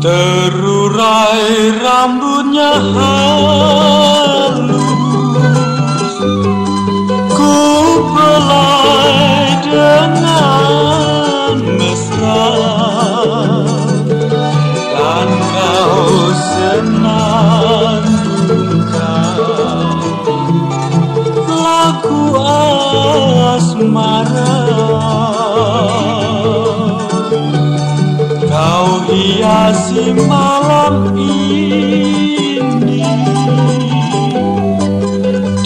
Terurai rambutnya. hal Kau hiasi malam ini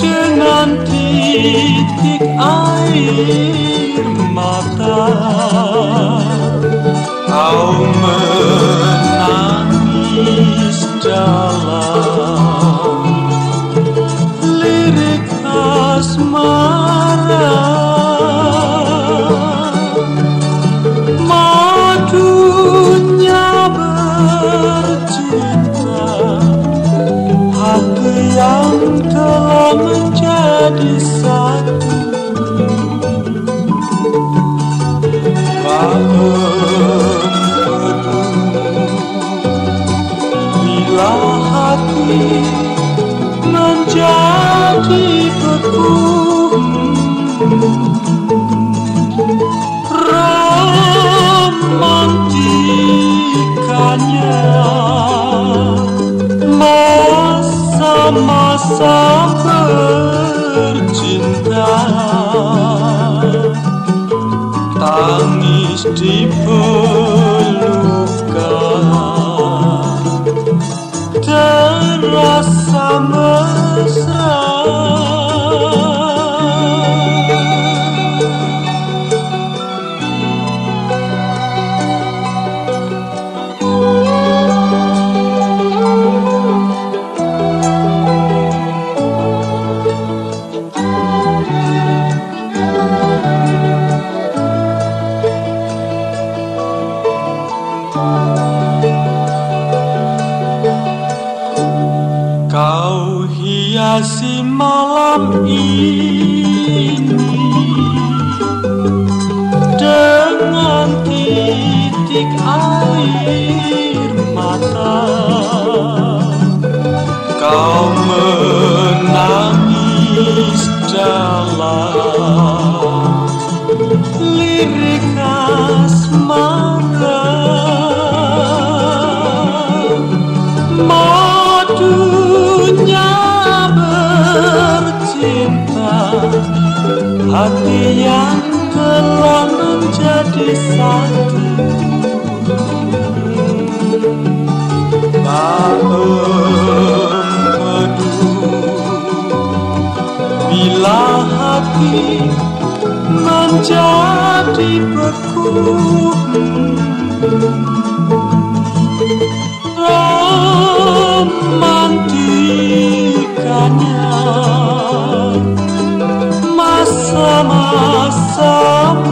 Dengan titik air mata. Kau menangis dalam Christ. hati yang telah menjadi satu. Bahem pedu Bila hati menjadi beku Romantikannya. Sama-sama.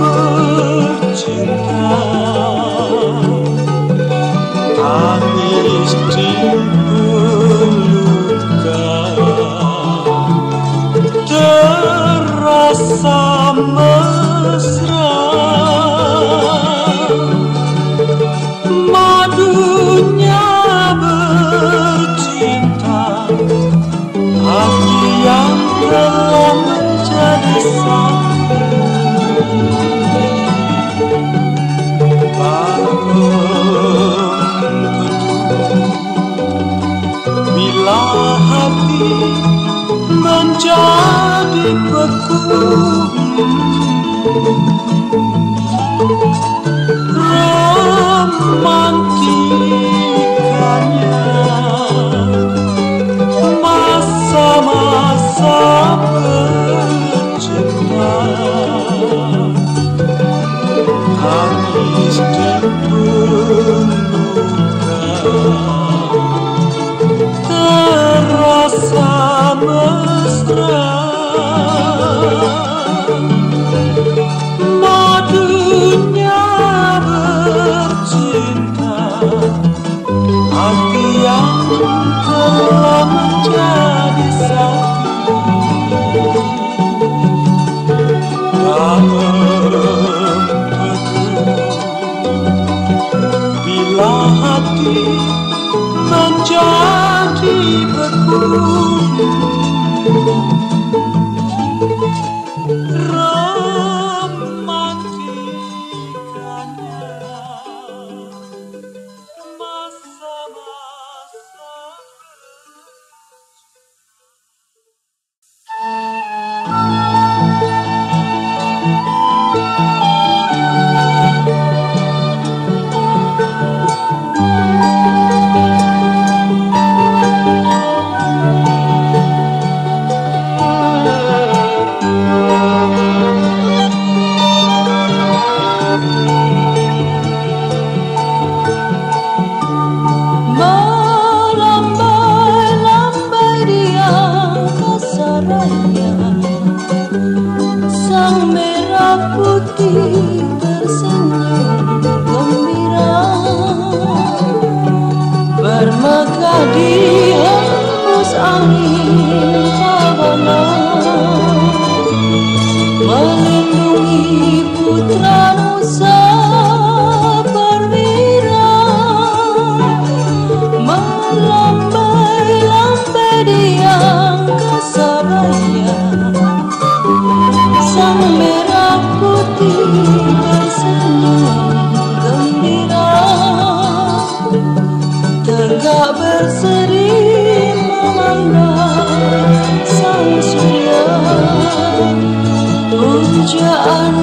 chưa ăn.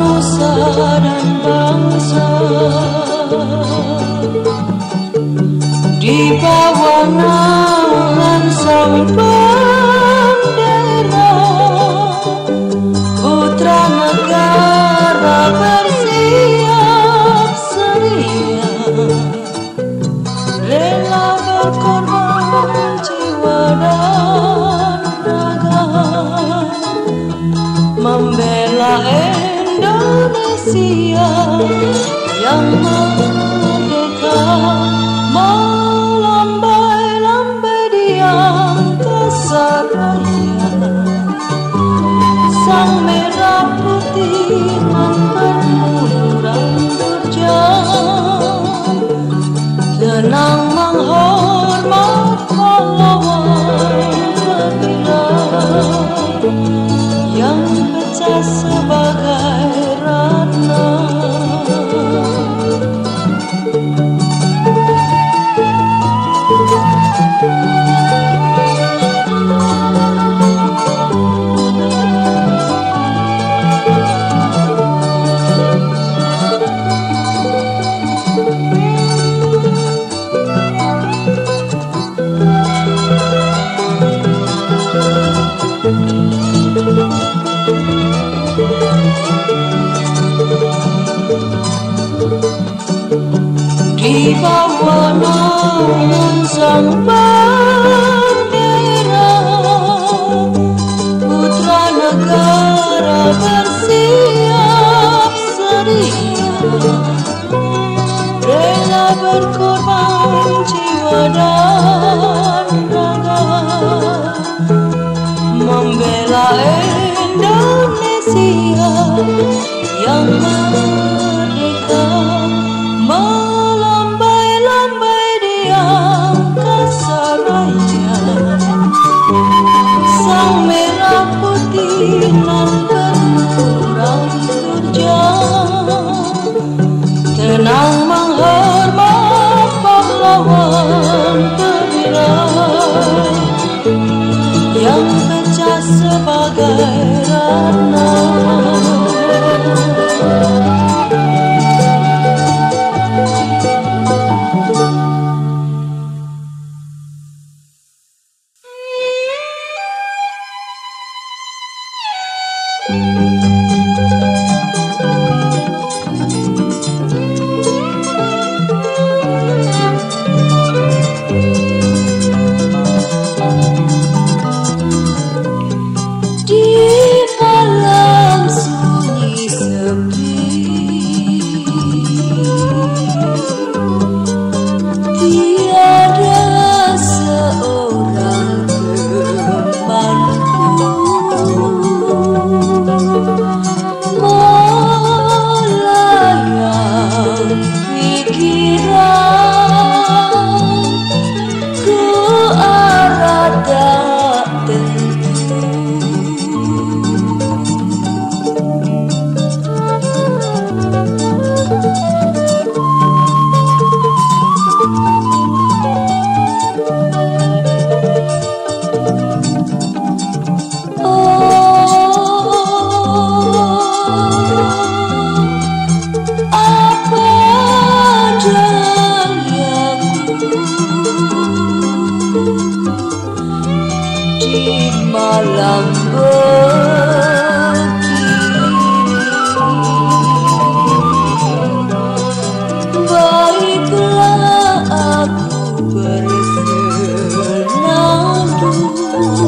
não.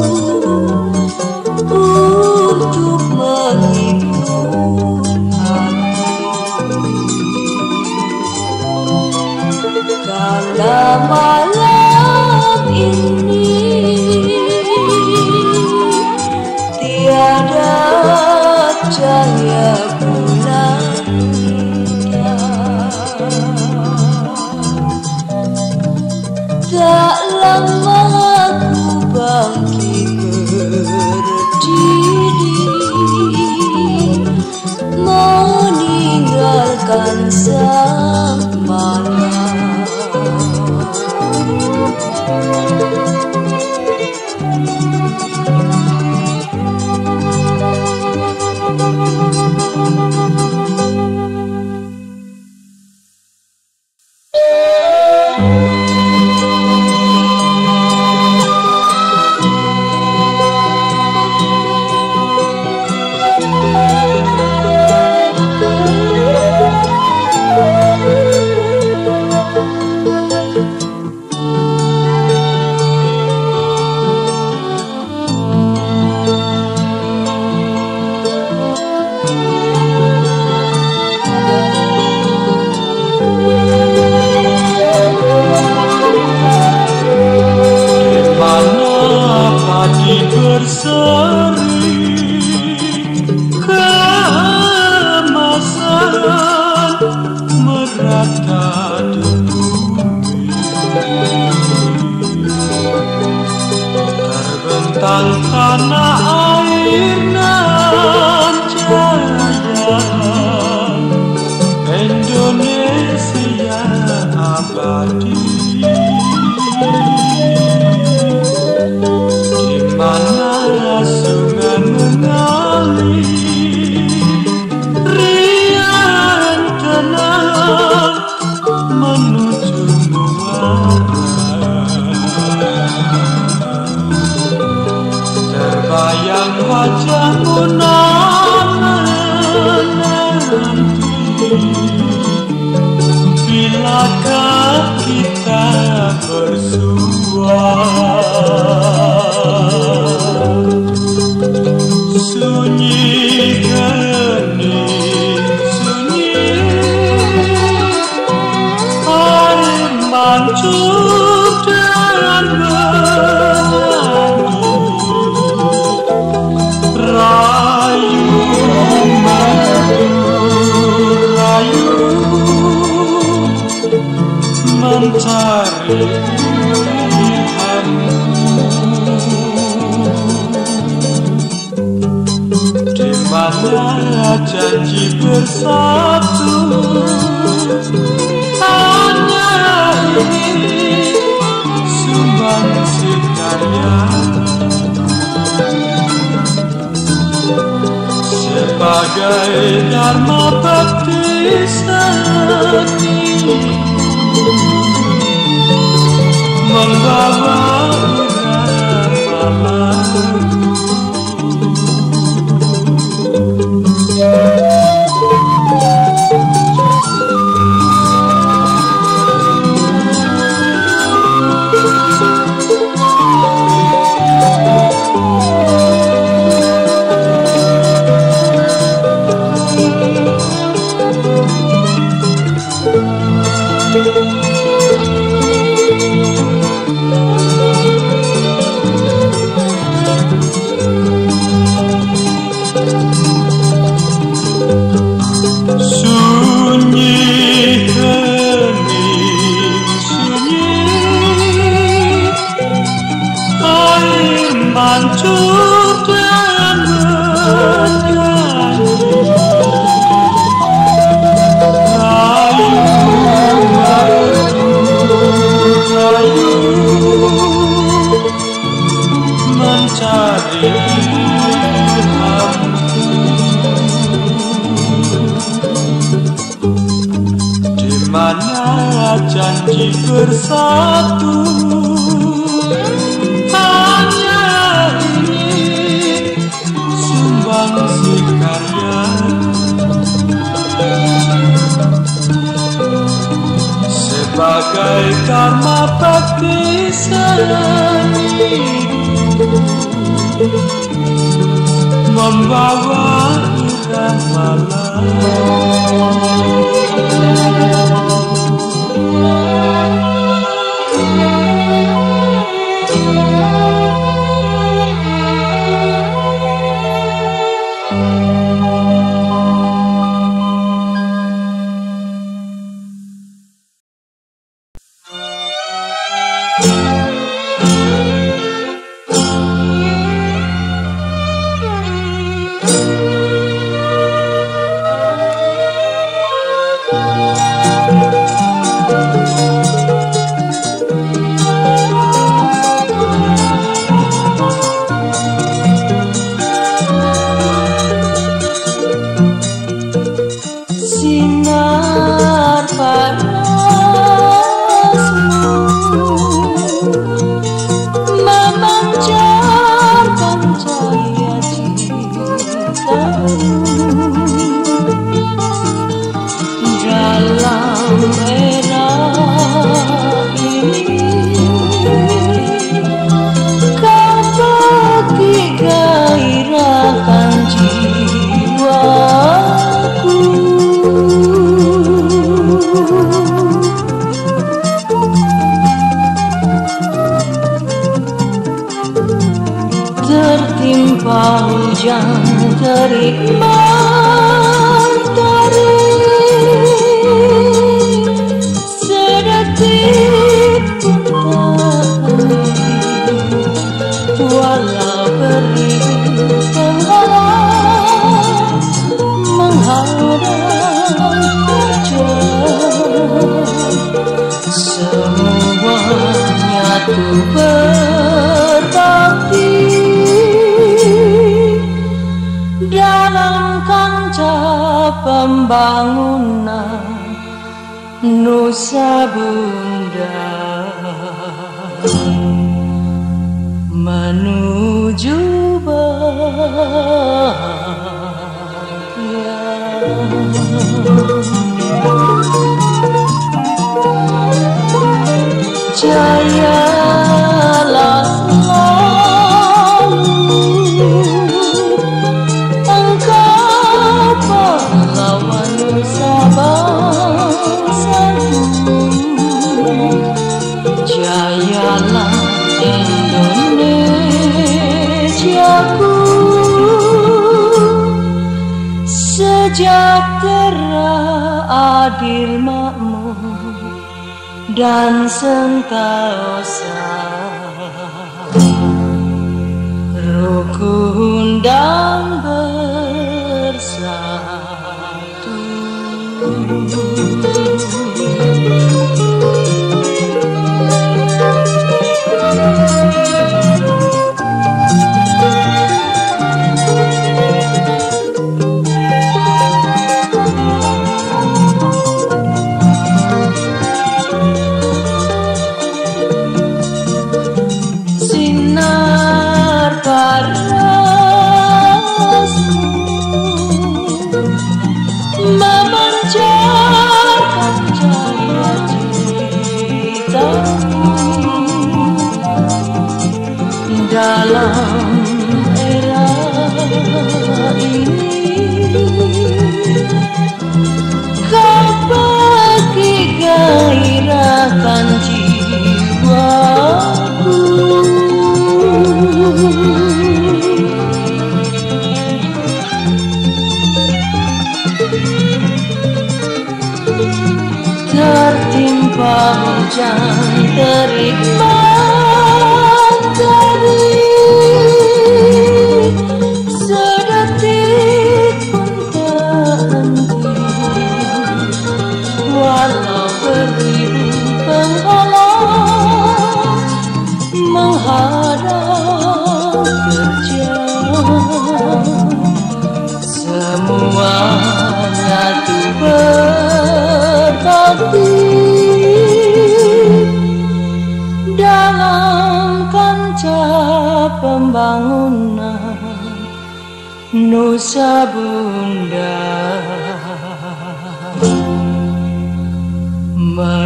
you. mencari di mana janji bersatu? Hanya ini sumbang karya. Sebagai dharma bakti sakti membawa urapan chút quên love. Dalam kanca pembangunan Nusa Bunda. Menuju bahagia Jaya sejahtera adil makmur dan sentosa, rukun dan bersatu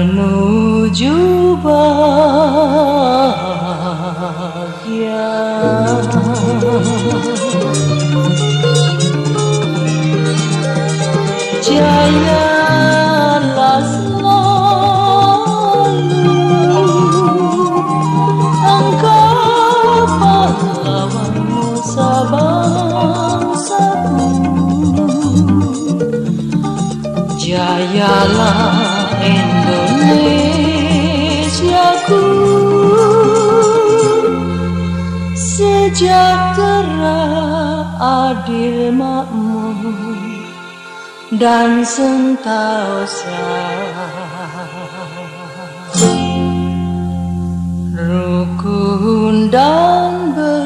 menuju bahagia. sejahtera adil makmur dan sentosa rukun dan ber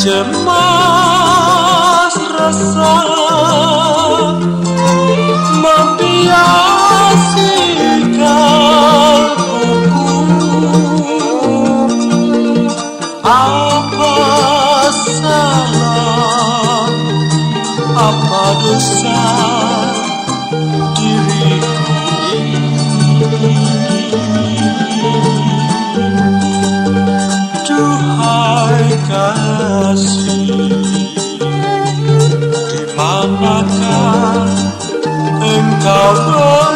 cemas rasa membiasi buku apa salah? Apa dosa? Oh.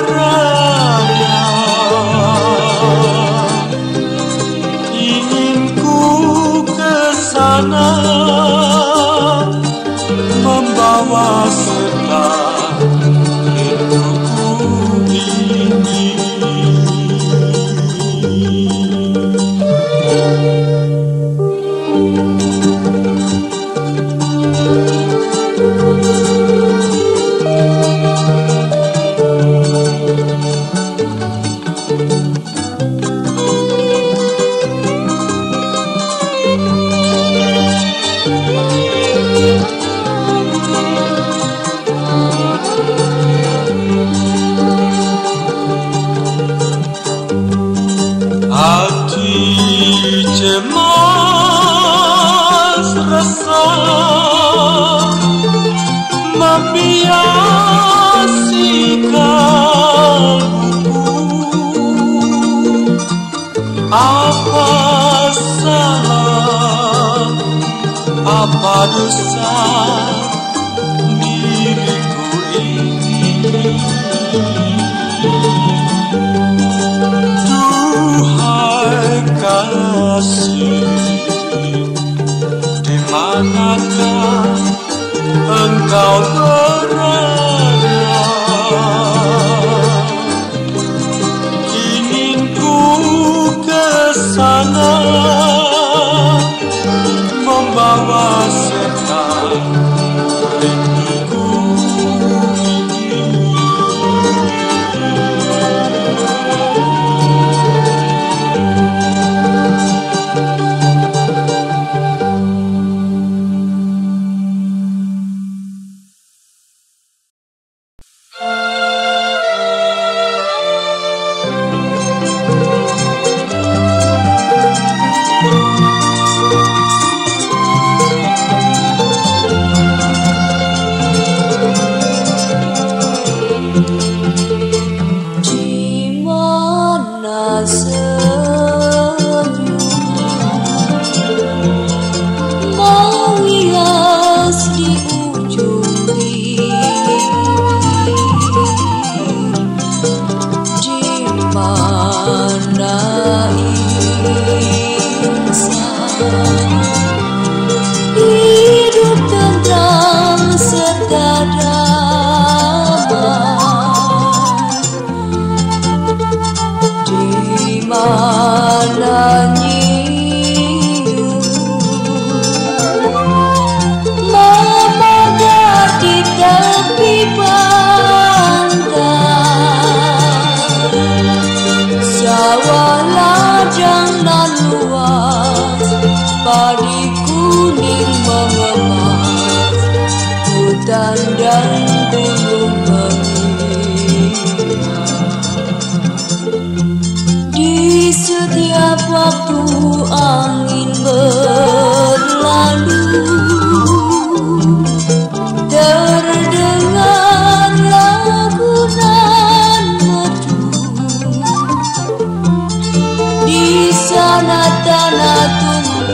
hati cemas rasa membiasi kalbu apa salah? Apa dosa? kau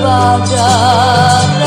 berada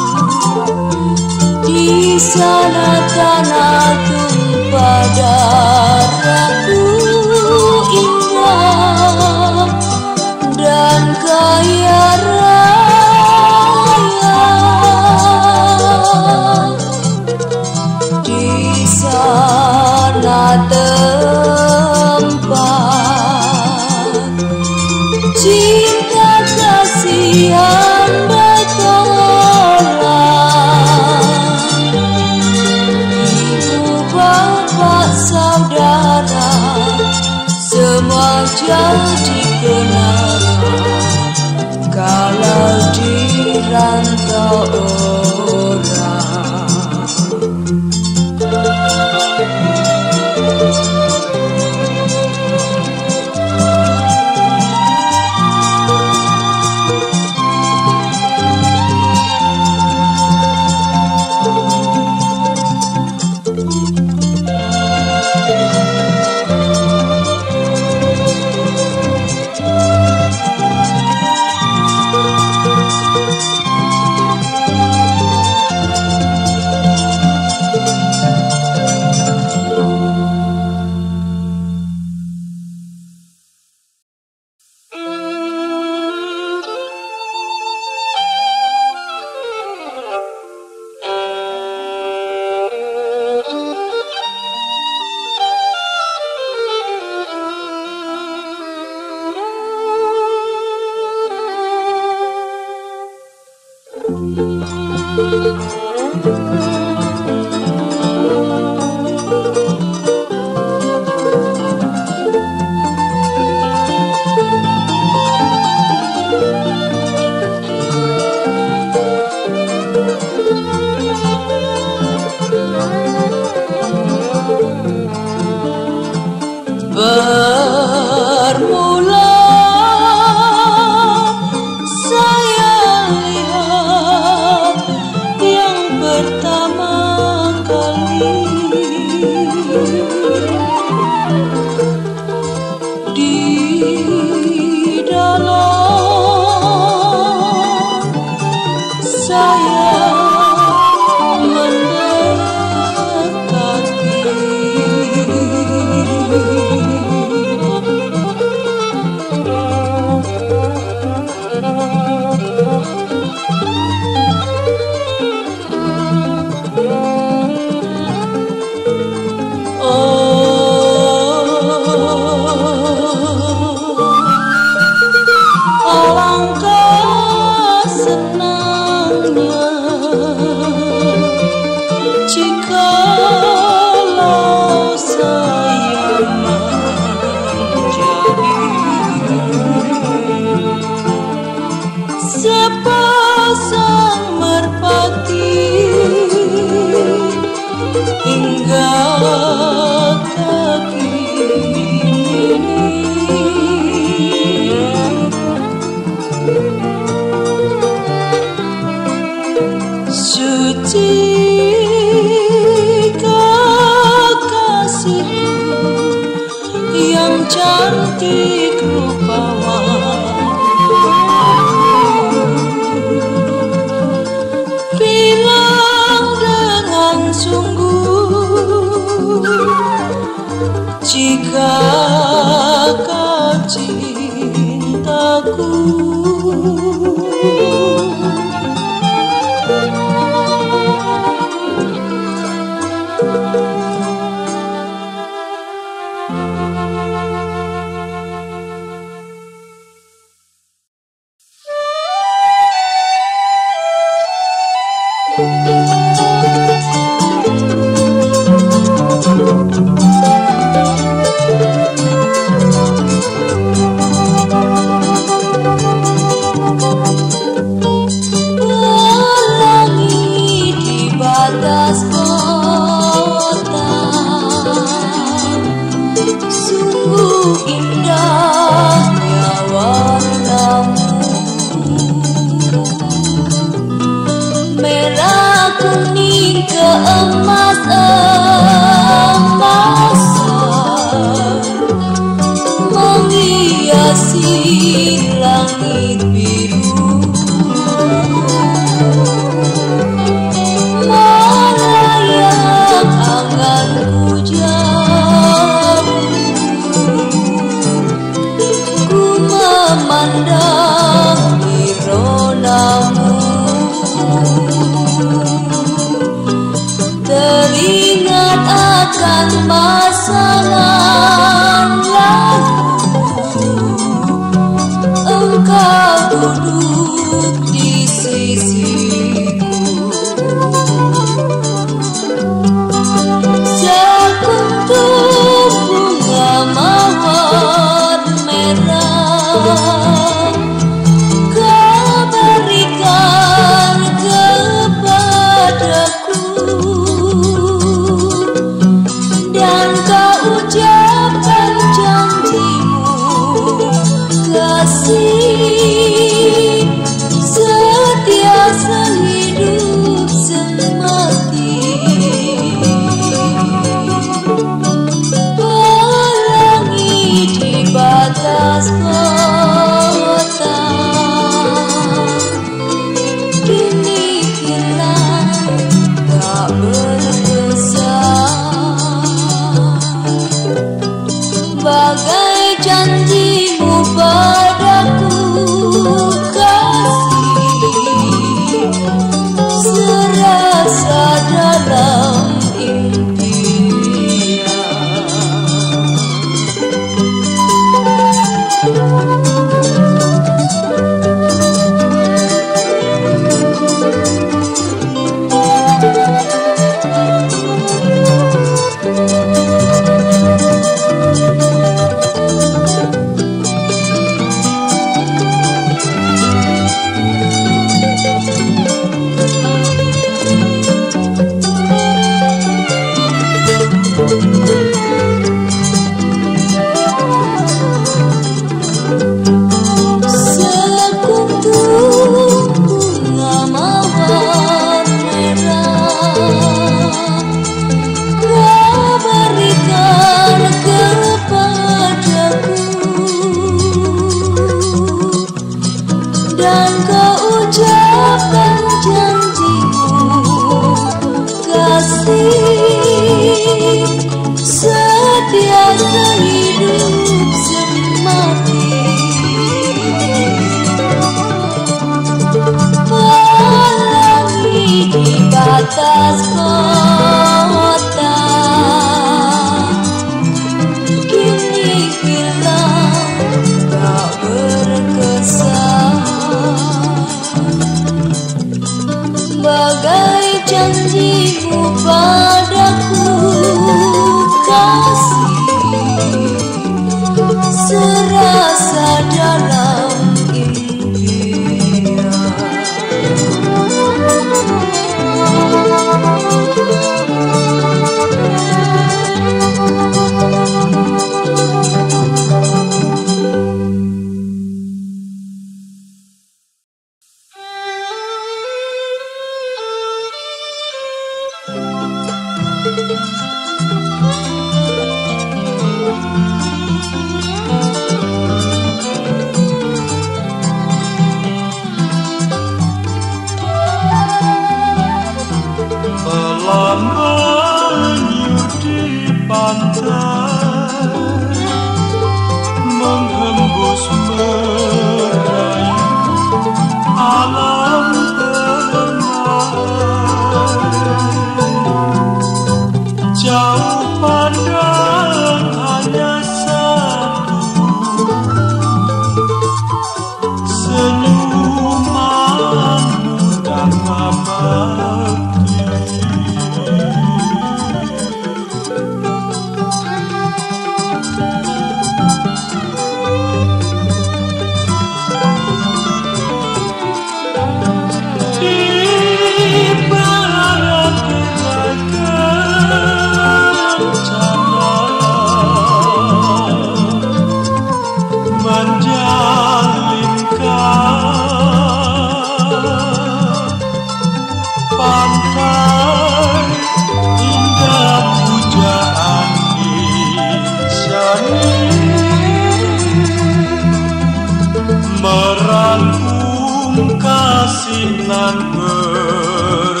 nan bersemi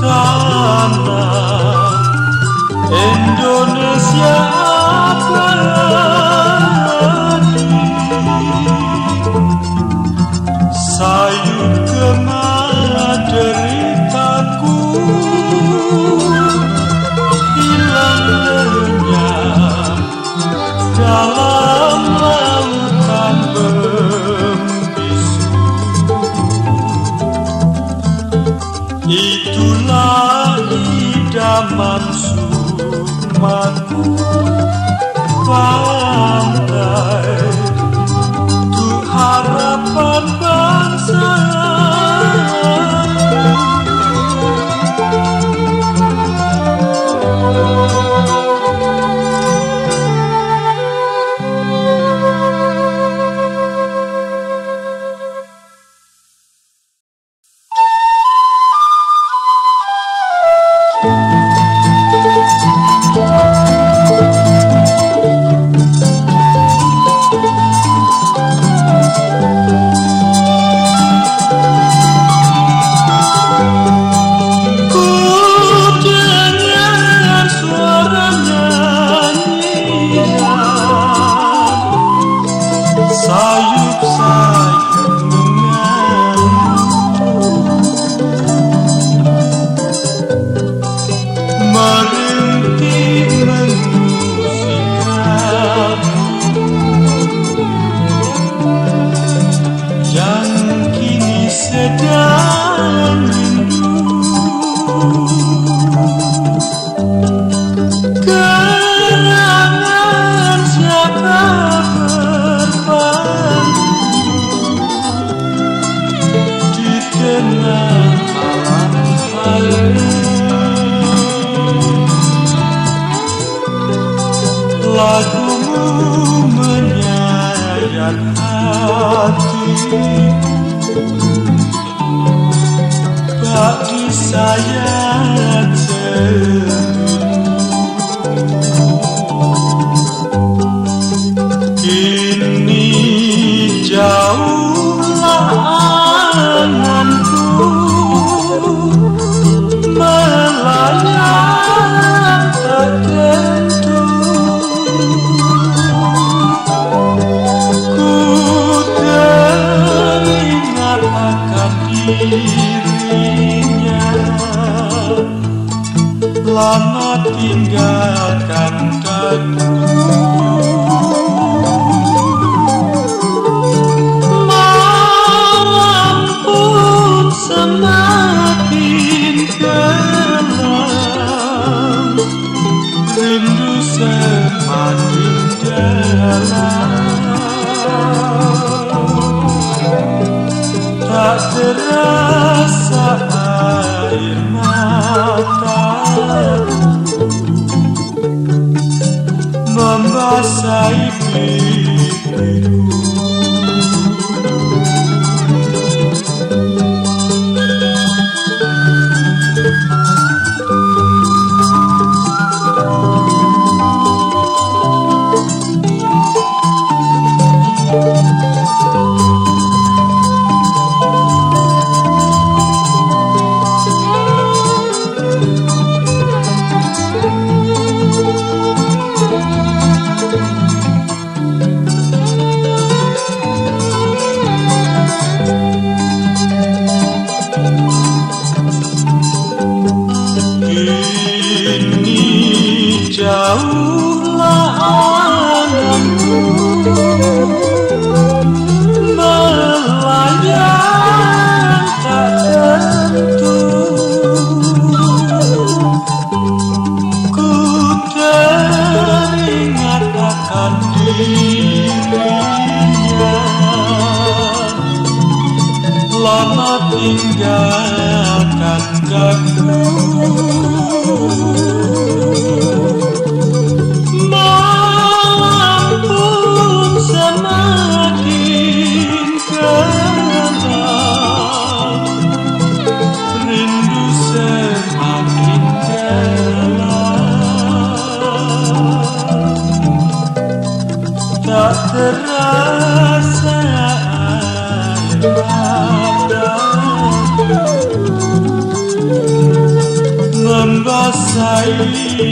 tanah Indonesia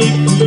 sei